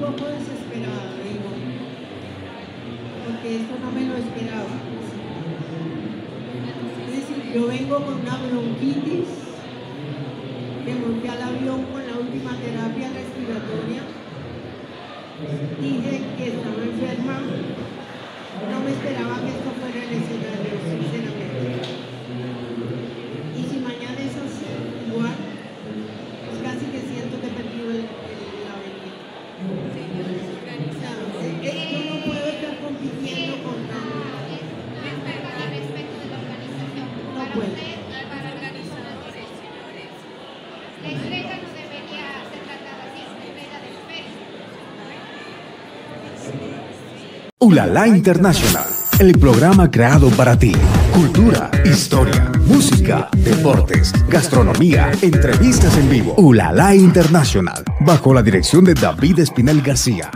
poco desesperada, digo, porque esto no me lo esperaba. Es decir, yo vengo con una bronquitis, me monté al avión con la última terapia respiratoria, dije que estaba enferma, no me esperaba que Ulala International, el programa creado para ti. Cultura, historia, música, deportes, gastronomía, entrevistas en vivo. Ulala International, bajo la dirección de David Espinel García.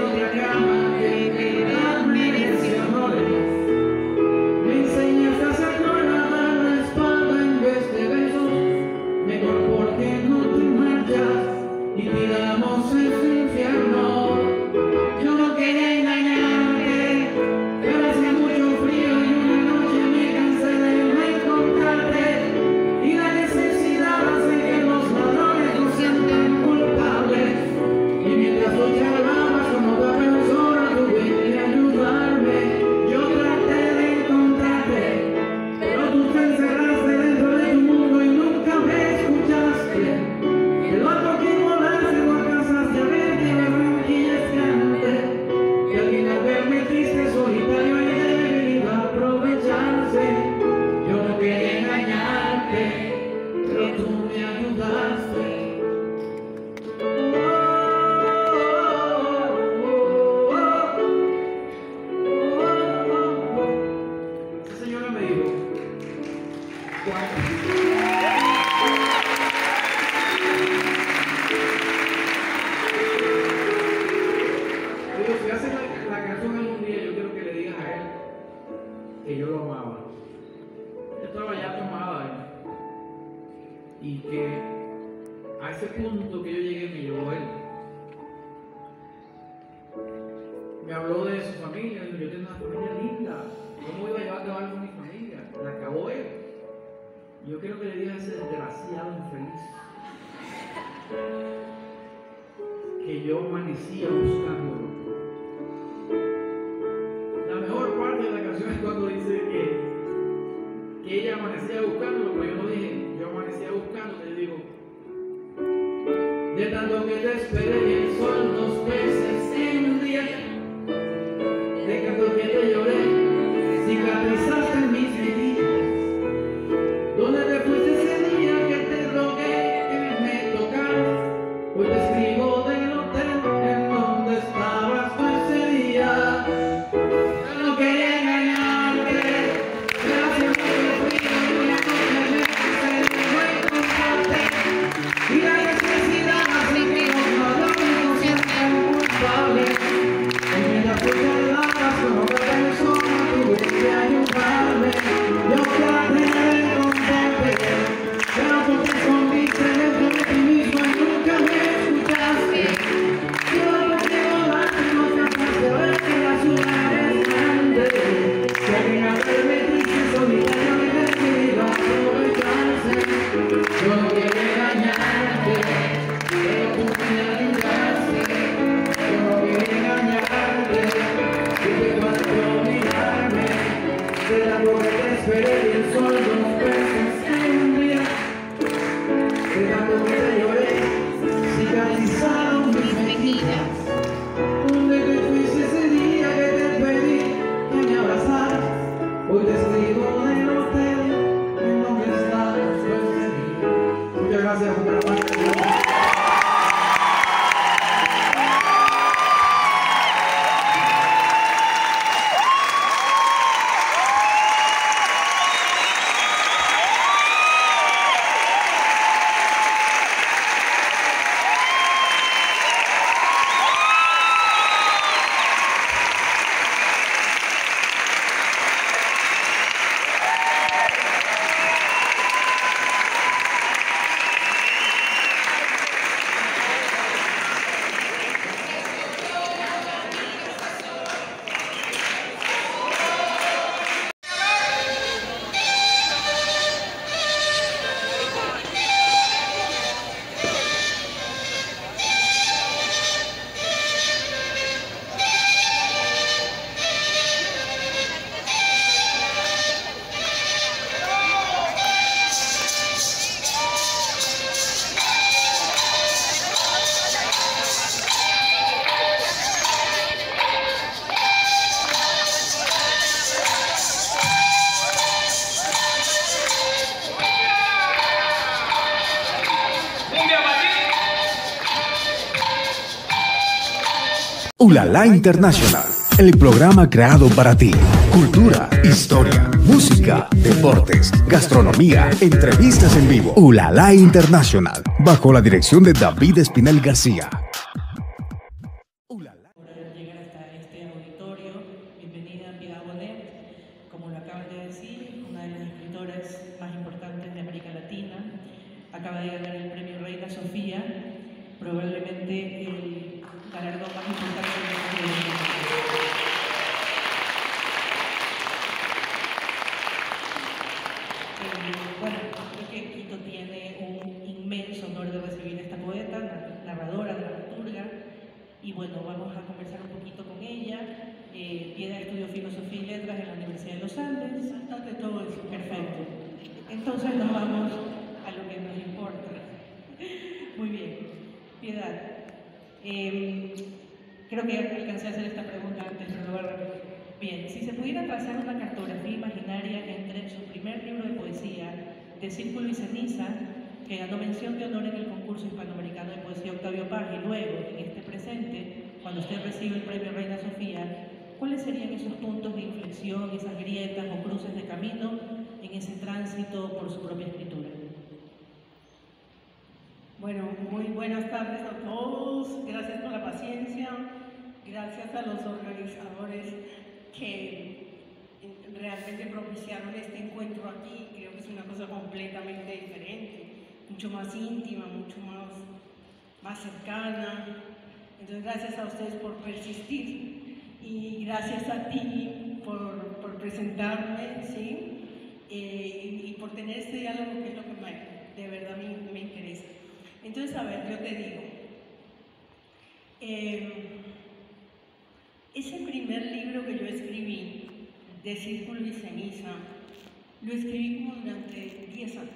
no te. la, la canción algún día, yo quiero que le digas a él que yo lo amaba. Yo estaba ya tomada ¿eh? y que a ese punto que yo llegué me llevó él. Me habló de su familia, yo tengo una familia linda, ¿cómo iba a llevar a cabo con mi familia? La acabó él. Yo quiero que le digas a ese desgraciado infeliz que yo amanecía buscándolo de tanto que te esperé y el sol nos Dejando que te lloré, cicatrizaron mis mejillas. Ulala Internacional, el programa creado para ti. Cultura, historia, música, deportes, gastronomía, entrevistas en vivo. Ulala Internacional, bajo la dirección de David Espinel García. Este auditorio, bienvenida Piedad Bonet, como lo acaban de decir, una de las escritoras más importantes de América Latina, acaba de ganar el premio Reina Sofía, probablemente el galardón más importante de Eh, bueno, creo que Quito tiene un inmenso honor de recibir a esta poeta, na- narradora, dramaturga, y bueno, vamos a conversar un poquito con ella. Eh, Piedad estudió Filosofía y Letras en la Universidad de los Andes. Ante todo eso. Perfecto. Entonces nos vamos a lo que nos importa. Muy bien. Piedad, eh, creo que alcancé a hacer esta pregunta antes, pero repetir. Bien, si se pudiera trazar una cartografía imaginaria entre su primer libro de poesía, De Círculo y Ceniza, que ganó mención de honor en el concurso hispanoamericano de poesía Octavio Paz, y luego, en este presente, cuando usted recibe el premio Reina Sofía, ¿cuáles serían esos puntos de inflexión, esas grietas o cruces de camino en ese tránsito por su propia escritura? Bueno, muy buenas tardes a todos. Gracias por la paciencia. Gracias a los organizadores que realmente propiciaron este encuentro aquí. Creo que es una cosa completamente diferente, mucho más íntima, mucho más, más cercana. Entonces, gracias a ustedes por persistir y gracias a ti por, por presentarme, ¿sí? Eh, y, por tener este diálogo que es lo que me- de verdad me, me interesa. A ver, yo te digo, eh, ese primer libro que yo escribí, de Círculo y Ceniza, lo escribí como durante 10 años,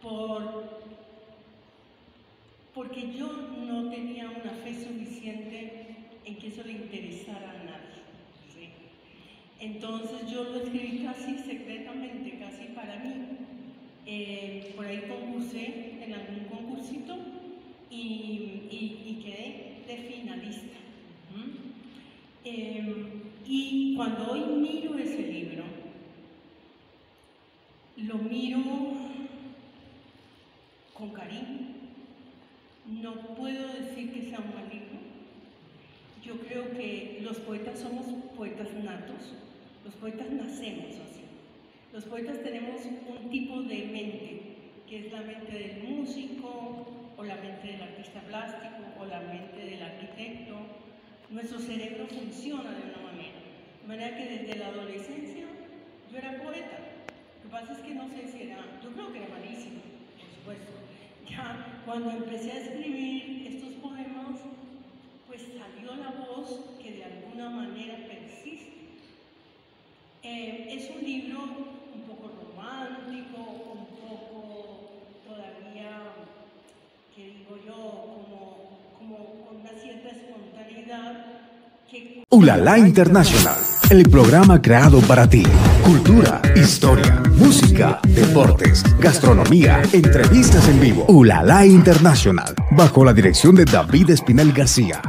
por, porque yo no tenía una fe suficiente en que eso le interesara a nadie. Entonces yo lo escribí casi secretamente, casi para mí. Eh, por ahí concursé en algún concursito y, quedé de finalista. Eh, y cuando hoy miro ese libro, lo miro con cariño. No puedo decir que sea un mal libro. Yo creo que los poetas somos poetas natos. Los poetas nacemos así. Los poetas tenemos un tipo de mente, que es la mente del músico, o la mente del artista plástico, o la mente del arquitecto. Nuestro cerebro funciona de una manera. De manera que desde la adolescencia yo era poeta. Lo que pasa es que no sé si era, yo creo que era malísimo, por supuesto. Ya cuando empecé a escribir estos poemas, pues salió la voz que de alguna manera persiste. Eh, es un libro un poco romántico, un poco todavía, que digo yo, como, como con una cierta espontaneidad que Ulala Internacional, el programa creado para ti. Cultura, historia, música, deportes, gastronomía, entrevistas en vivo. Ulala Internacional, bajo la dirección de David Espinel García.